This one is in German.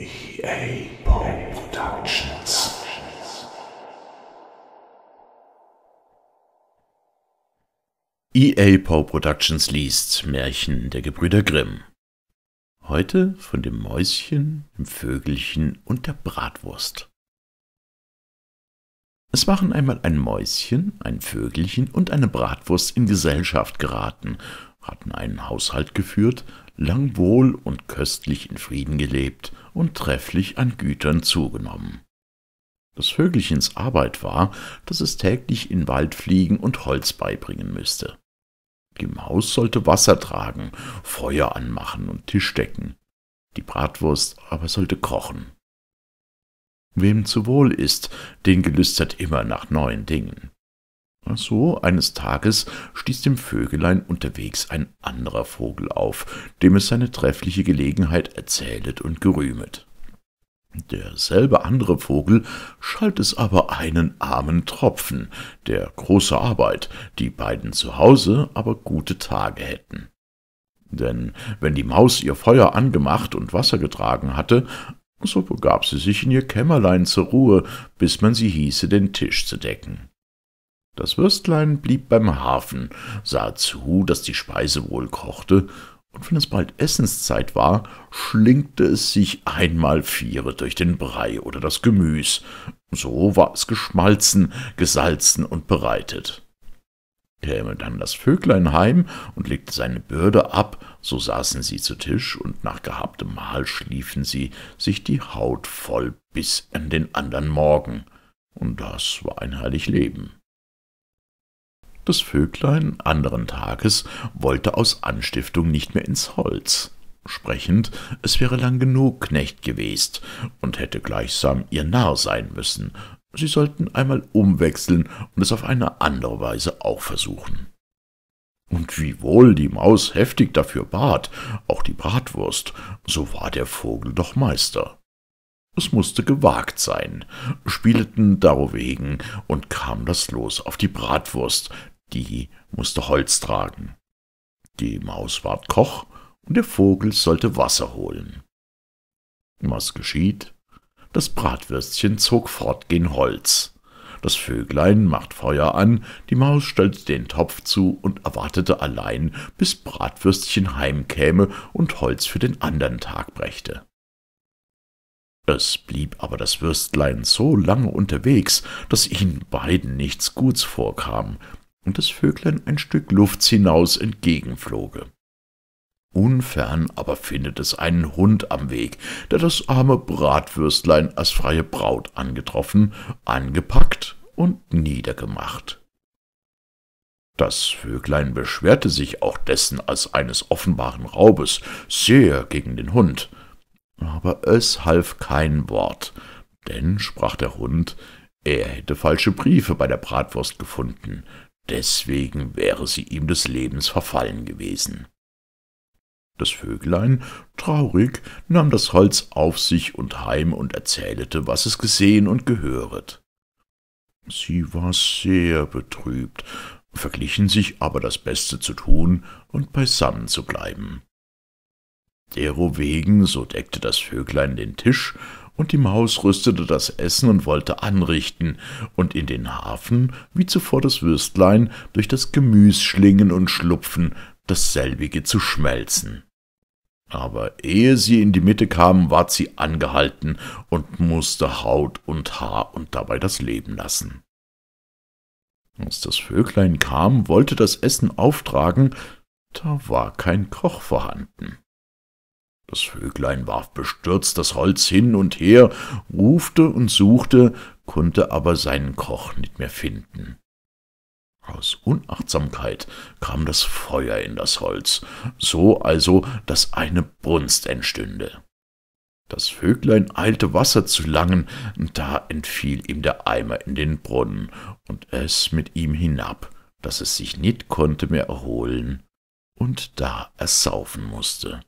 EA Productions. EA Poe Productions liest Märchen der Gebrüder Grimm. Heute von dem Mäuschen, dem Vögelchen und der Bratwurst. Es waren einmal ein Mäuschen, ein Vögelchen und eine Bratwurst in Gesellschaft geraten, hatten einen Haushalt geführt, lang wohl und köstlich in Frieden gelebt und trefflich an Gütern zugenommen. Des Vögelchens Arbeit war, dass es täglich in Wald fliegen und Holz beibringen müsste. Die Maus sollte Wasser tragen, Feuer anmachen und Tisch decken. Die Bratwurst aber sollte kochen. Wem zu wohl ist, den gelüstert immer nach neuen Dingen. So eines Tages stieß dem Vögelein unterwegs ein anderer Vogel auf, dem es seine treffliche Gelegenheit erzählet und gerühmet. Derselbe andere Vogel schalt es aber einen armen Tropfen, der große Arbeit, die beiden zu Hause aber gute Tage hätten. Denn wenn die Maus ihr Feuer angemacht und Wasser getragen hatte, so begab sie sich in ihr Kämmerlein zur Ruhe, bis man sie hieße, den Tisch zu decken. Das Würstlein blieb beim Hafen, sah zu, dass die Speise wohl kochte, und wenn es bald Essenszeit war, schlingte es sich einmal viere durch den Brei oder das Gemüs. So war es geschmalzen, gesalzen und bereitet. Käme dann das Vöglein heim und legte seine Bürde ab, so saßen sie zu Tisch, und nach gehabtem Mahl schliefen sie sich die Haut voll bis an den andern Morgen, und das war ein herrlich Leben. Das Vöglein anderen Tages wollte aus Anstiftung nicht mehr ins Holz, sprechend, es wäre lang genug Knecht gewest und hätte gleichsam ihr Narr sein müssen. Sie sollten einmal umwechseln und es auf eine andere Weise auch versuchen. Und wiewohl die Maus heftig dafür bat, auch die Bratwurst, so war der Vogel doch Meister. Es musste gewagt sein, spieleten darowegen und kam das Los auf die Bratwurst, die musste Holz tragen. Die Maus ward Koch und der Vogel sollte Wasser holen. Was geschieht? Das Bratwürstchen zog fort gen Holz. Das Vöglein macht Feuer an, die Maus stellte den Topf zu und erwartete allein, bis Bratwürstchen heimkäme und Holz für den andern Tag brächte. Es blieb aber das Würstlein so lange unterwegs, dass ihnen beiden nichts Guts vorkam, und das Vöglein ein Stück Luft hinaus entgegenfloge. Unfern aber findet es einen Hund am Weg, der das arme Bratwürstlein als freie Braut angetroffen, angepackt und niedergemacht. Das Vöglein beschwerte sich auch dessen als eines offenbaren Raubes sehr gegen den Hund, aber es half kein Wort, denn, sprach der Hund, er hätte falsche Briefe bei der Bratwurst gefunden, deswegen wäre sie ihm des Lebens verfallen gewesen. Das Vöglein, traurig, nahm das Holz auf sich und heim und erzählete, was es gesehen und gehöret. Sie war sehr betrübt, verglichen sich aber das Beste zu tun und beisammen zu bleiben. Derowegen, so deckte das Vöglein den Tisch und die Maus rüstete das Essen und wollte anrichten und in den Hafen, wie zuvor das Würstlein, durch das Gemüs schlingen und schlupfen, dasselbige zu schmelzen. Aber ehe sie in die Mitte kamen, ward sie angehalten und musste Haut und Haar und dabei das Leben lassen. Als das Vöglein kam, wollte das Essen auftragen, da war kein Koch vorhanden. Das Vöglein warf bestürzt das Holz hin und her, rufte und suchte, konnte aber seinen Koch nicht mehr finden. Aus Unachtsamkeit kam das Feuer in das Holz, so also, dass eine Brunst entstünde. Das Vöglein eilte Wasser zu langen, da entfiel ihm der Eimer in den Brunnen und es mit ihm hinab, dass es sich nicht konnte mehr erholen und da ersaufen musste.